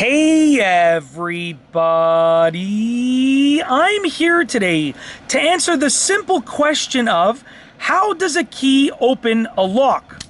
Hey everybody! I'm here today to answer the simple question of how does a key open a lock?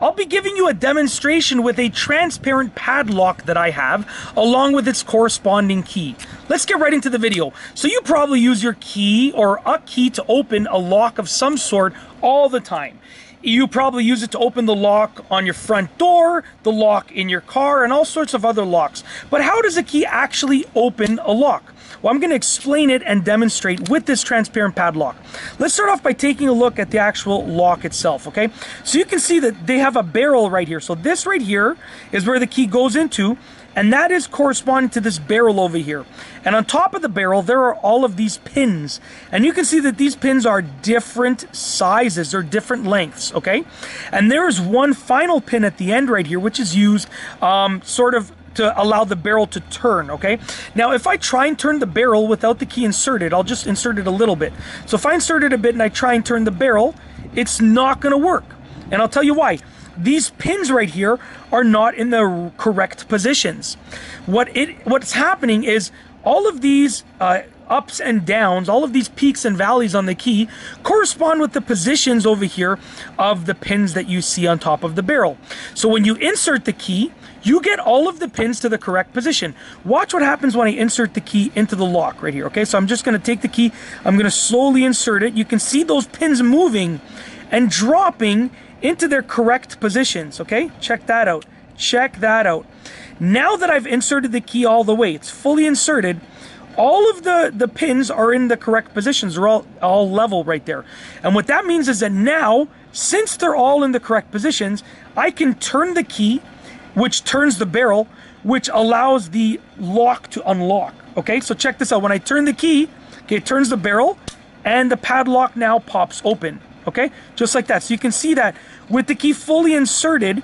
I'll be giving you a demonstration with a transparent padlock that I have along with its corresponding key. Let's get right into the video. So you probably use your key or a key to open a lock of some sort all the time. You probably use it to open the lock on your front door, the lock in your car, and all sorts of other locks. But how does a key actually open a lock? Well, I'm going to explain it and demonstrate with this transparent padlock. Let's start off by taking a look at the actual lock itself, okay? So you can see that they have a barrel right here. So this right here is where the key goes into, and that is corresponding to this barrel over here. And on top of the barrel, there are all of these pins. And you can see that these pins are different sizes, or different lengths, okay? And there's one final pin at the end right here, which is used um, sort of to allow the barrel to turn, okay? Now, if I try and turn the barrel without the key inserted, I'll just insert it a little bit. So if I insert it a bit and I try and turn the barrel, it's not gonna work. And I'll tell you why these pins right here are not in the correct positions. What it what's happening is all of these uh, ups and downs, all of these peaks and valleys on the key correspond with the positions over here of the pins that you see on top of the barrel. So when you insert the key, you get all of the pins to the correct position. Watch what happens when I insert the key into the lock right here, okay? So I'm just gonna take the key, I'm gonna slowly insert it. You can see those pins moving and dropping into their correct positions, okay? Check that out. Check that out. Now that I've inserted the key all the way, it's fully inserted, all of the, the pins are in the correct positions. They're all, all level right there. And what that means is that now, since they're all in the correct positions, I can turn the key, which turns the barrel, which allows the lock to unlock. Okay, so check this out. When I turn the key, okay, it turns the barrel, and the padlock now pops open okay? Just like that. So you can see that with the key fully inserted,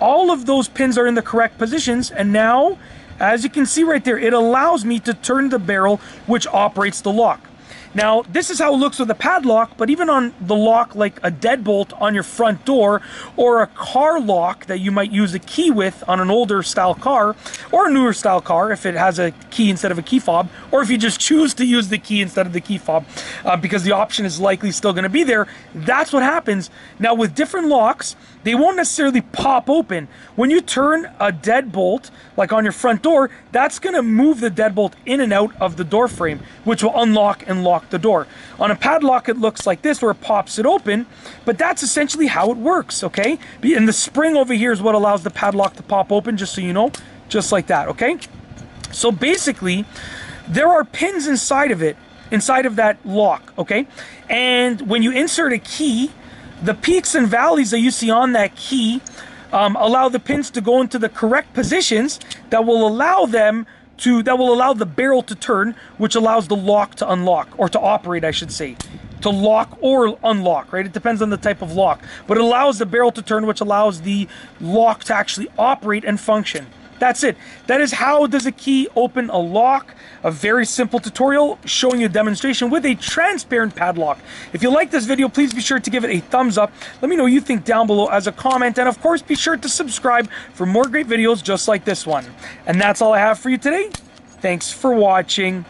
all of those pins are in the correct positions, and now, as you can see right there, it allows me to turn the barrel, which operates the lock. Now, this is how it looks with a padlock, but even on the lock like a deadbolt on your front door or a car lock that you might use a key with on an older style car or a newer style car if it has a key instead of a key fob, or if you just choose to use the key instead of the key fob uh, because the option is likely still going to be there, that's what happens. Now, with different locks, they won't necessarily pop open. When you turn a deadbolt, like on your front door, that's going to move the deadbolt in and out of the door frame, which will unlock and the door. On a padlock, it looks like this, where it pops it open, but that's essentially how it works, okay? And the spring over here is what allows the padlock to pop open, just so you know, just like that, okay? So basically, there are pins inside of it, inside of that lock, okay? And when you insert a key, the peaks and valleys that you see on that key um, allow the pins to go into the correct positions that will allow them to that will allow the barrel to turn, which allows the lock to unlock or to operate, I should say, to lock or unlock. Right? It depends on the type of lock, but it allows the barrel to turn, which allows the lock to actually operate and function. That's it. That is how does a key open a lock. A very simple tutorial showing you a demonstration with a transparent padlock. If you like this video, please be sure to give it a thumbs up. Let me know what you think down below as a comment. And of course, be sure to subscribe for more great videos just like this one. And that's all I have for you today. Thanks for watching.